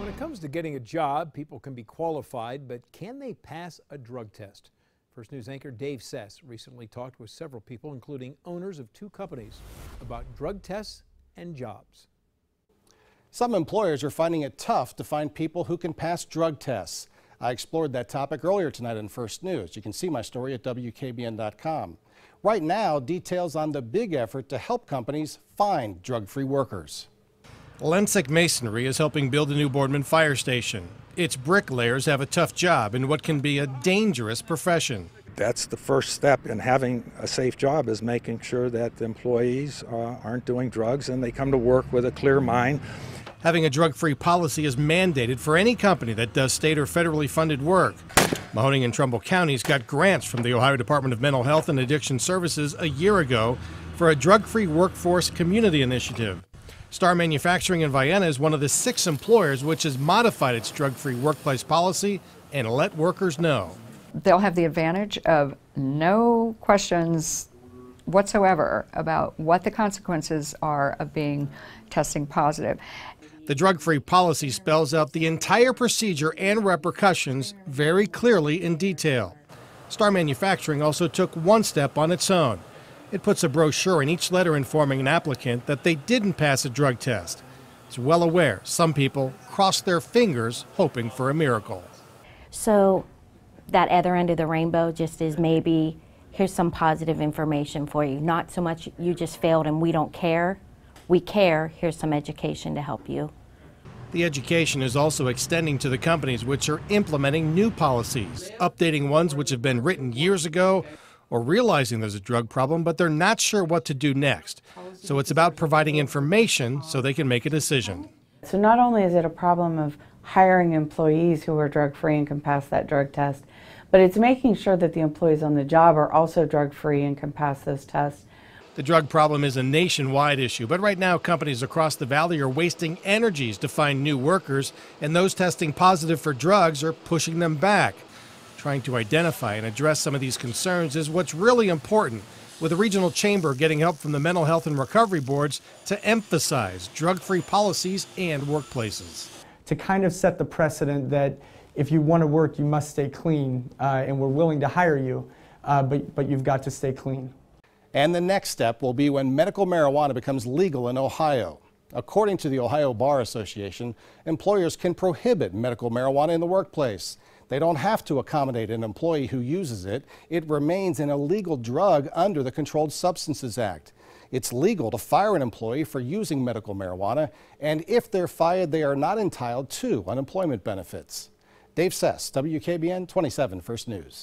When it comes to getting a job, people can be qualified, but can they pass a drug test? First News anchor Dave Sess recently talked with several people, including owners of two companies, about drug tests and jobs. Some employers are finding it tough to find people who can pass drug tests. I explored that topic earlier tonight in First News. You can see my story at WKBN.com. Right now, details on the big effort to help companies find drug free workers. Lensick Masonry is helping build a new Boardman fire station. Its bricklayers have a tough job in what can be a dangerous profession. That's the first step in having a safe job is making sure that the employees uh, aren't doing drugs and they come to work with a clear mind. Having a drug free policy is mandated for any company that does state or federally funded work. Mahoning and Trumbull counties got grants from the Ohio Department of Mental Health and Addiction Services a year ago for a drug free workforce community initiative. Star Manufacturing in Vienna is one of the six employers which has modified its drug free workplace policy and let workers know. They'll have the advantage of no questions whatsoever about what the consequences are of being testing positive. The drug free policy spells out the entire procedure and repercussions very clearly in detail. Star Manufacturing also took one step on its own. It puts a brochure in each letter informing an applicant that they didn't pass a drug test. It's well aware some people cross their fingers hoping for a miracle. So, that other end of the rainbow just is maybe here's some positive information for you. Not so much you just failed and we don't care. We care. Here's some education to help you. The education is also extending to the companies which are implementing new policies, updating ones which have been written years ago or realizing there's a drug problem, but they're not sure what to do next. So it's about providing information so they can make a decision. So not only is it a problem of hiring employees who are drug free and can pass that drug test, but it's making sure that the employees on the job are also drug free and can pass those tests. The drug problem is a nationwide issue, but right now companies across the valley are wasting energies to find new workers, and those testing positive for drugs are pushing them back. Trying to identify and address some of these concerns is what's really important, with the regional chamber getting help from the mental health and recovery boards to emphasize drug free policies and workplaces. To kind of set the precedent that if you want to work, you must stay clean, uh, and we're willing to hire you, uh, but, but you've got to stay clean. And the next step will be when medical marijuana becomes legal in Ohio. According to the Ohio Bar Association, employers can prohibit medical marijuana in the workplace. They don't have to accommodate an employee who uses it. It remains an illegal drug under the Controlled Substances Act. It's legal to fire an employee for using medical marijuana, and if they're fired, they are not entitled to unemployment benefits. Dave Sess, WKBN 27 First News.